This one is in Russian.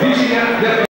Рішення